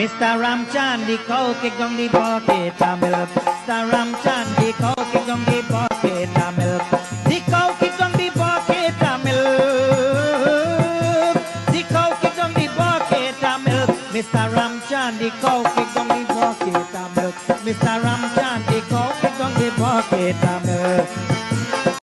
Mr. Ramchand, the cow kick on the bucket of milk. Mr. Ramchand, the cow kick on the bucket of milk. The cow kick on the bucket of milk. The cow kick on the bucket of milk. Mr. Ramchand, the cow kick on the bucket of milk. Mr. Ramchand, the cow kick on the bucket of